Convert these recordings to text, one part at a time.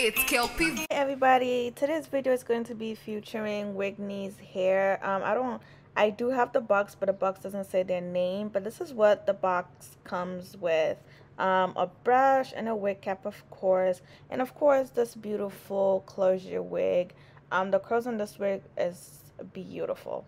it's Kelpie. Hey everybody, today's video is going to be featuring Wignee's hair. Um, I don't, I do have the box, but the box doesn't say their name. But this is what the box comes with. Um, a brush and a wig cap, of course. And of course, this beautiful closure wig. Um, the curls on this wig is beautiful.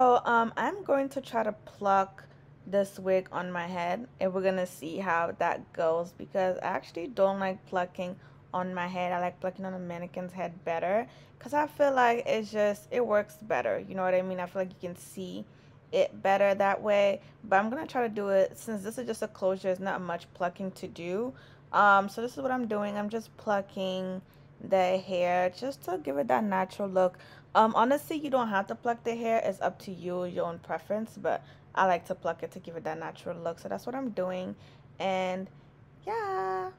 So, um, I'm going to try to pluck this wig on my head and we're gonna see how that goes because I actually don't like plucking on my head. I like plucking on a mannequin's head better because I feel like it's just it works better you know what I mean? I feel like you can see it better that way but I'm gonna try to do it since this is just a closure it's not much plucking to do. Um so this is what I'm doing I'm just plucking the hair just to give it that natural look. Um honestly you don't have to pluck the hair it's up to you your own preference but I like to pluck it to give it that natural look. So that's what I'm doing. And yeah.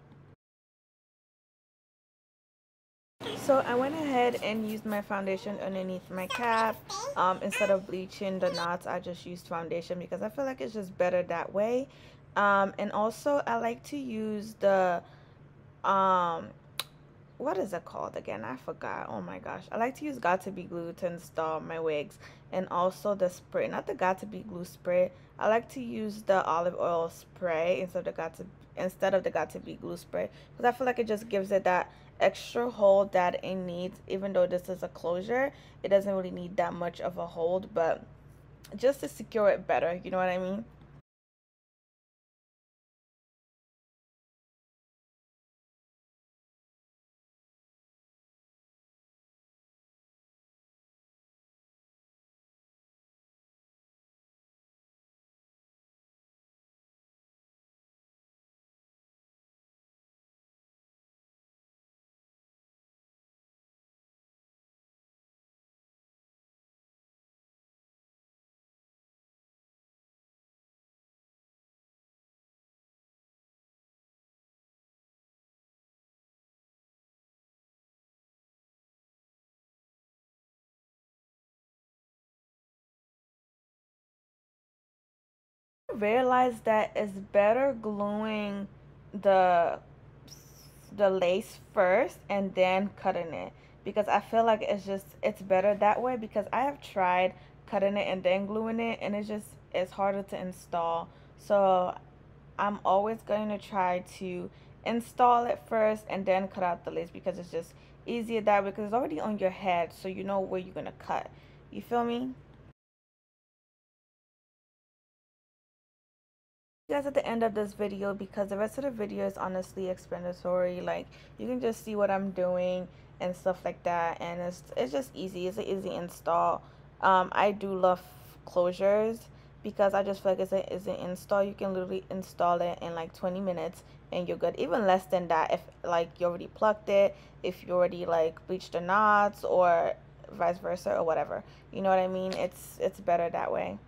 So I went ahead and used my foundation underneath my cap. Um, instead of bleaching the knots, I just used foundation because I feel like it's just better that way. Um, and also I like to use the um, what is it called again? I forgot. Oh my gosh. I like to use Got2b glue to install my wigs and also the spray. Not the Got2b glue spray. I like to use the olive oil spray instead of the Got to instead of the Got2b glue spray because I feel like it just gives it that extra hold that it needs even though this is a closure. It doesn't really need that much of a hold but just to secure it better, you know what I mean? Realized that it's better gluing the the lace first and then cutting it. Because I feel like it's just it's better that way because I have tried cutting it and then gluing it and it's just it's harder to install. So I'm always going to try to install it first and then cut out the lace because it's just easier that way because it's already on your head so you know where you're gonna cut. You feel me guys at the end of this video because the rest of the video is honestly explanatory like you can just see what i'm doing and stuff like that and it's it's just easy it's an easy install. Um i do love closures because i just feel like it's, a, it's an install you can literally install it in like 20 minutes and you're good. Even less than that if like you already plucked it if you already like bleached the knots or vice versa or whatever. You know what i mean? It's it's better that way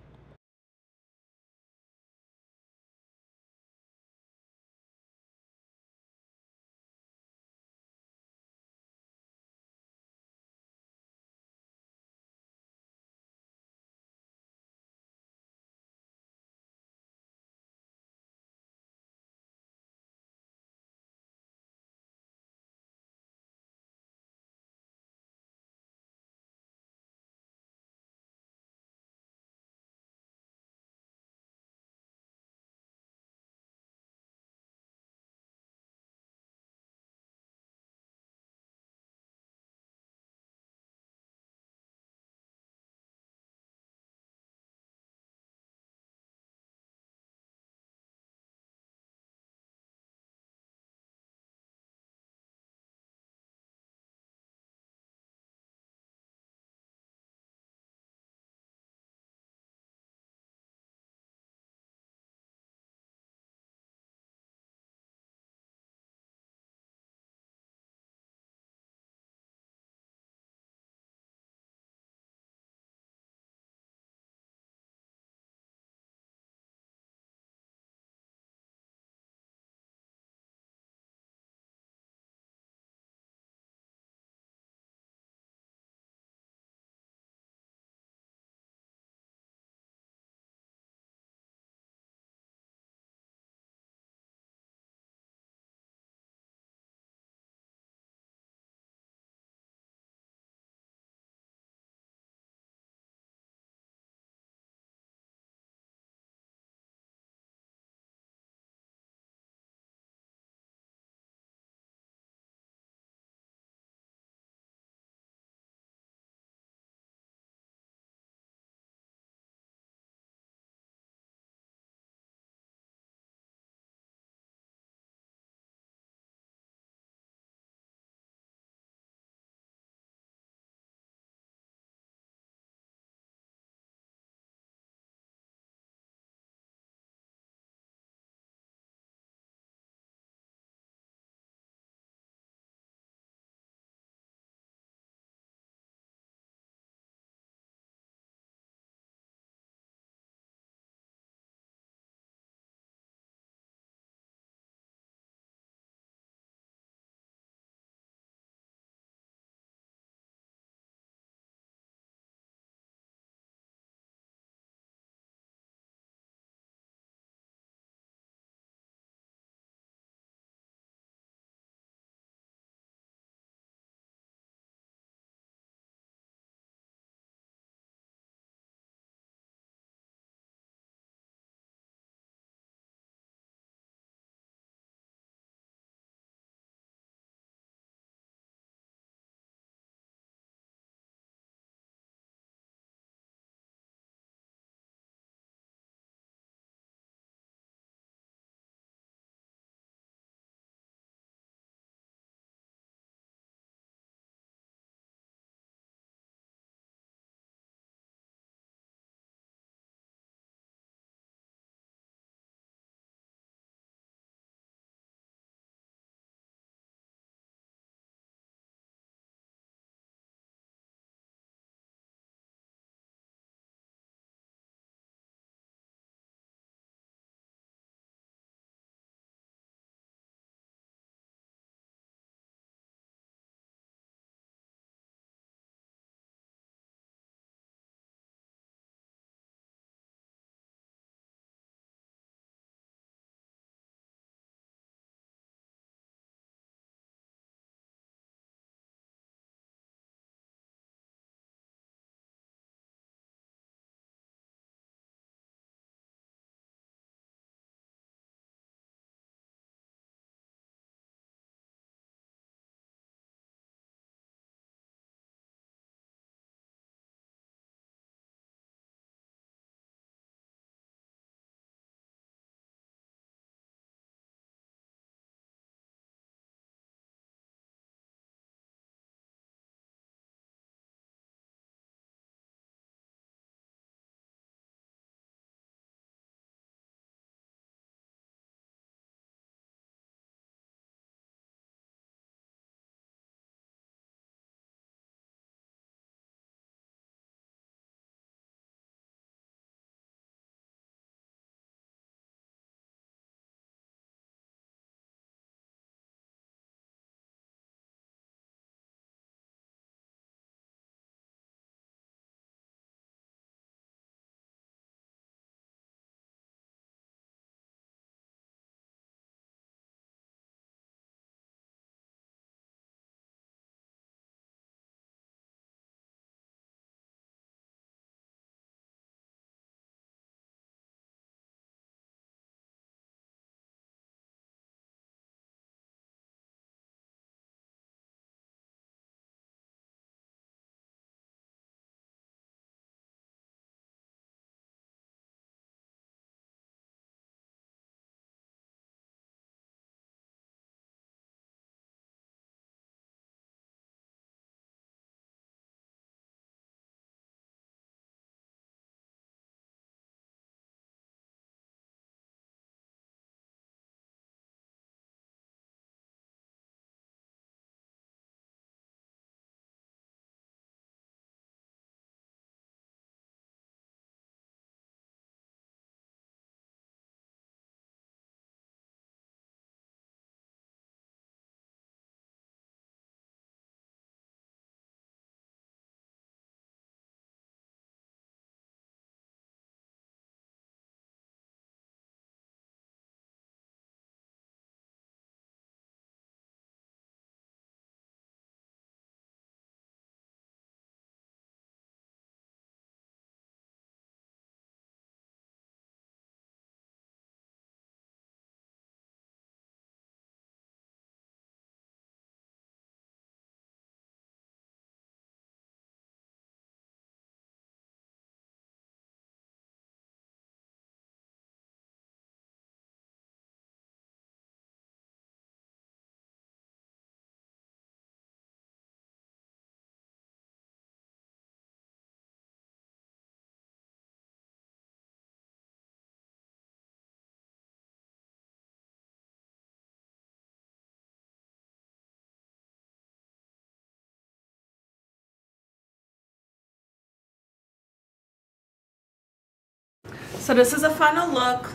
so this is a final look.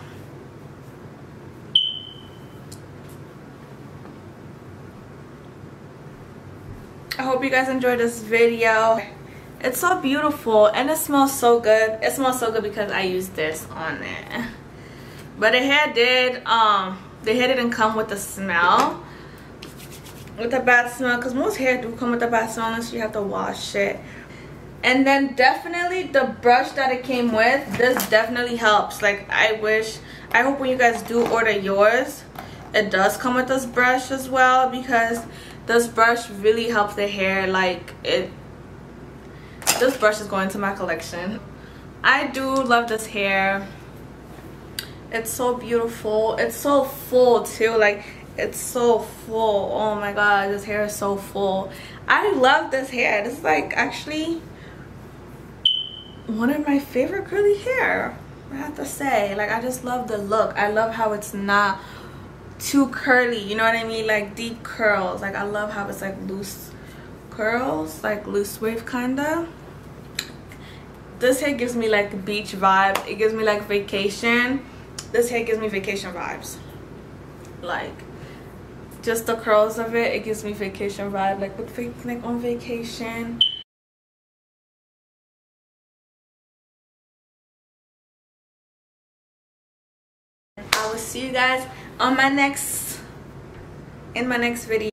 I hope you guys enjoyed this video. It's so beautiful and it smells so good. It smells so good because I used this on it. But the hair did um the hair didn't come with the smell. With a bad smell because most hair do come with a bad smell unless you have to wash it and then definitely the brush that it came with this definitely helps. Like i wish i hope when you guys do order yours it does come with this brush as well because this brush really helps the hair. Like it this brush is going to my collection. I do love this hair. It's so beautiful. It's so full too. Like it's so full. Oh my god this hair is so full. I love this hair. This is like actually one of my favorite curly hair i have to say. Like i just love the look. I love how it's not too curly you know what i mean? Like deep curls. Like i love how it's like loose curls like loose wave kinda. This hair gives me like beach vibe. It gives me like vacation. This hair gives me vacation vibes. Like just the curls of it it gives me vacation vibe. Like with like on vacation you guys on my next in my next video